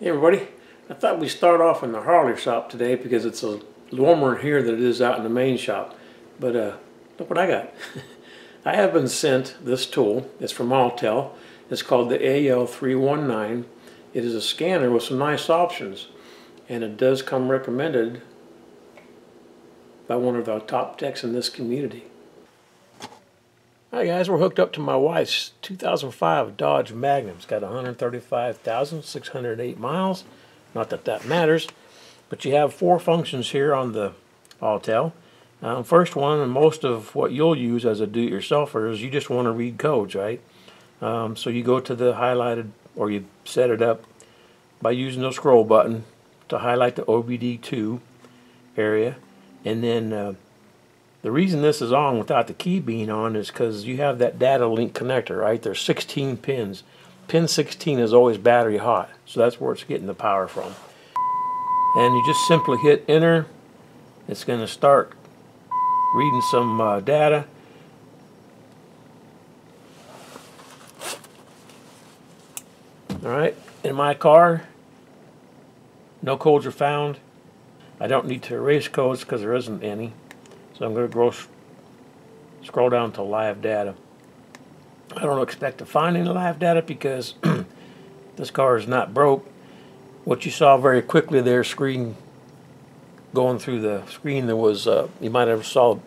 Hey everybody, I thought we'd start off in the Harley shop today because it's a warmer in here than it is out in the main shop. But uh, look what I got. I have been sent this tool. It's from Autel. It's called the AL319. It is a scanner with some nice options. And it does come recommended by one of the top techs in this community. Hi guys, we're hooked up to my wife's 2005 Dodge Magnum. It's got 135,608 miles. Not that that matters, but you have four functions here on the Autel. Um, first one, and most of what you'll use as a do-it-yourselfer is you just want to read codes, right? Um, so you go to the highlighted, or you set it up by using the scroll button to highlight the OBD2 area, and then uh, the reason this is on without the key being on is because you have that data link connector, right? There's 16 pins. Pin 16 is always battery hot, so that's where it's getting the power from. And you just simply hit enter. It's going to start reading some uh, data. All right, in my car, no codes are found. I don't need to erase codes because there isn't any. So I'm going to go scroll down to live data. I don't expect to find any live data because this car is not broke. What you saw very quickly there, screen going through the screen, there was, uh, you might have saw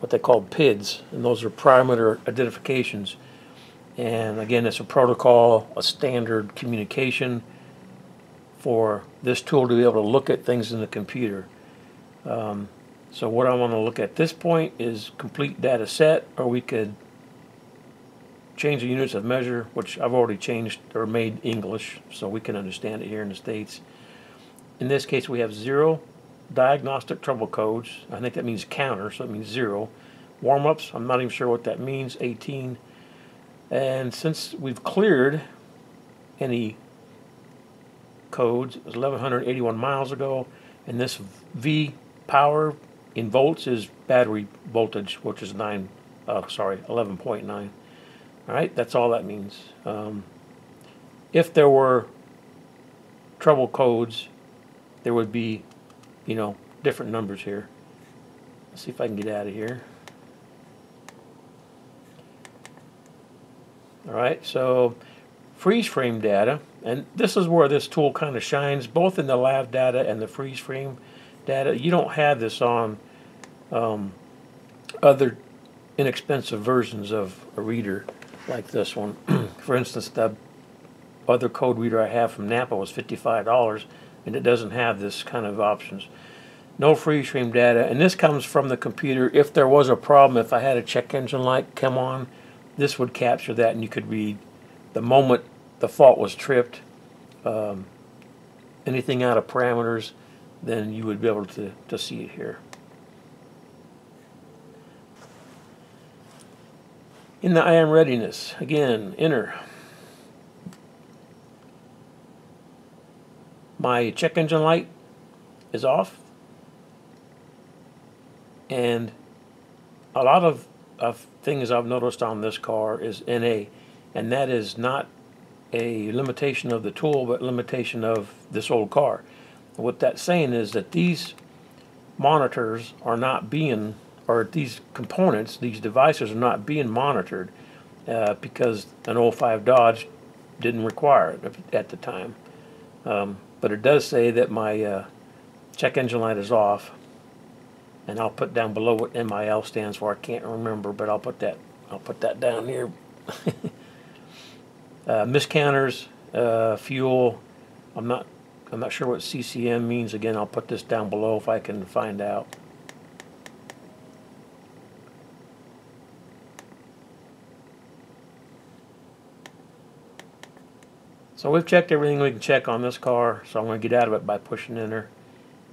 what they call PIDs, and those are parameter identifications. And again, it's a protocol, a standard communication for this tool to be able to look at things in the computer. Um, so what I want to look at this point is complete data set, or we could change the units of measure, which I've already changed or made English, so we can understand it here in the States. In this case, we have zero diagnostic trouble codes. I think that means counter, so it means zero. Warm-ups, I'm not even sure what that means, 18. And since we've cleared any codes, it was 1181 miles ago, and this V power in volts is battery voltage, which is 9, uh, sorry, 11.9. All right, that's all that means. Um, if there were trouble codes, there would be, you know, different numbers here. Let's see if I can get out of here. All right, so freeze frame data, and this is where this tool kind of shines, both in the live data and the freeze frame data. You don't have this on um, other inexpensive versions of a reader like this one. For instance, the other code reader I have from Napa was $55 and it doesn't have this kind of options. No freeze frame data, and this comes from the computer. If there was a problem, if I had a check engine light come on, this would capture that and you could read the moment the fault was tripped, um, anything out of parameters, then you would be able to, to see it here. In the I/M readiness, again, enter. My check engine light is off. And a lot of, of things I've noticed on this car is NA. And that is not a limitation of the tool, but limitation of this old car. What that's saying is that these monitors are not being, or these components, these devices are not being monitored uh, because an 05 Dodge didn't require it at the time. Um, but it does say that my uh, check engine light is off. And I'll put down below what MIL stands for. I can't remember, but I'll put that I'll put that down here. uh, miscounters, uh, fuel. I'm not I'm not sure what CCM means. Again, I'll put this down below if I can find out. So we've checked everything we can check on this car, so I'm going to get out of it by pushing enter.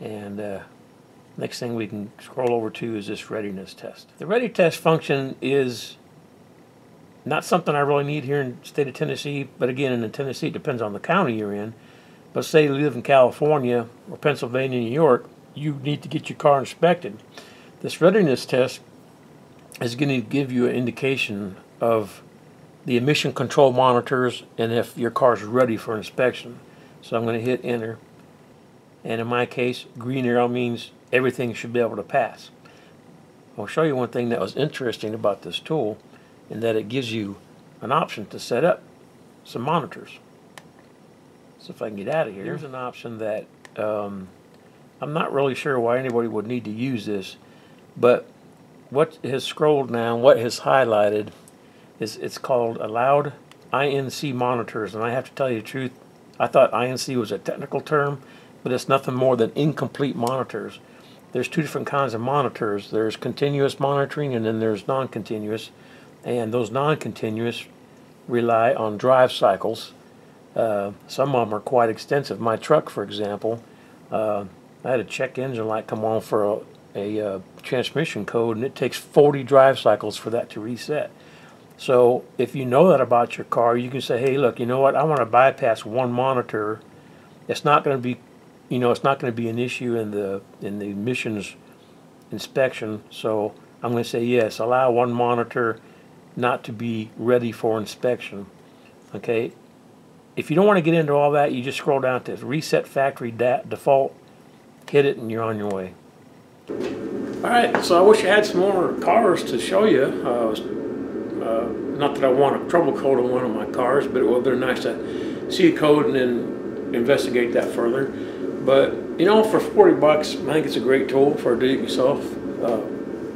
And uh, next thing we can scroll over to is this readiness test. The ready test function is not something I really need here in the state of Tennessee, but again, in Tennessee, it depends on the county you're in. But say you live in California or Pennsylvania, New York, you need to get your car inspected. This readiness test is going to give you an indication of the emission control monitors and if your car is ready for inspection. So I'm going to hit enter. And in my case, green arrow means everything should be able to pass. I'll show you one thing that was interesting about this tool in that it gives you an option to set up some monitors. So if I can get out of here, here's an option that um, I'm not really sure why anybody would need to use this, but what has scrolled down, what has highlighted, is it's called allowed INC monitors, and I have to tell you the truth, I thought INC was a technical term, but it's nothing more than incomplete monitors. There's two different kinds of monitors. There's continuous monitoring and then there's non-continuous. And those non-continuous rely on drive cycles. Uh, some of them are quite extensive. My truck, for example, uh, I had a check engine light come on for a, a uh, transmission code and it takes 40 drive cycles for that to reset. So if you know that about your car, you can say, hey, look, you know what? I want to bypass one monitor. It's not going to be, you know, it's not going to be an issue in the in the emissions inspection. So I'm going to say yes, allow one monitor not to be ready for inspection. Okay. If you don't want to get into all that, you just scroll down to reset factory default, hit it, and you're on your way. All right, so I wish I had some more cars to show you. Uh, uh, not that I want a trouble code on one of my cars, but it would be nice to see a code and then investigate that further. But you know, for 40 bucks, I think it's a great tool for a do-it-yourself. Uh,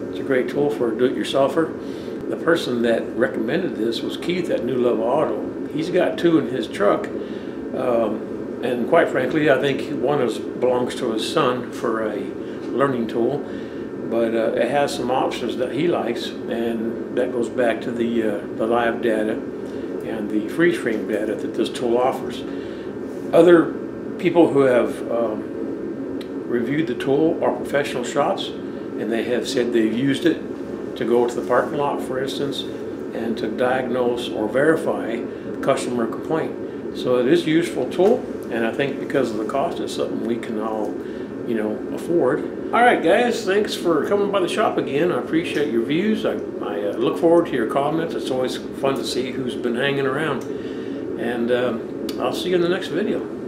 it's a great tool for a do-it-yourselfer. The person that recommended this was Keith at New Level Auto. He's got two in his truck, um, and quite frankly, I think one is belongs to his son for a learning tool but uh, it has some options that he likes, and that goes back to the, uh, the live data and the freeze frame data that this tool offers. Other people who have um, reviewed the tool are professional shops, and they have said they've used it to go to the parking lot, for instance, and to diagnose or verify customer complaint. So it is a useful tool, and I think because of the cost, it's something we can all you know, afford. All right, guys, thanks for coming by the shop again. I appreciate your views. I, I uh, look forward to your comments. It's always fun to see who's been hanging around. And um, I'll see you in the next video.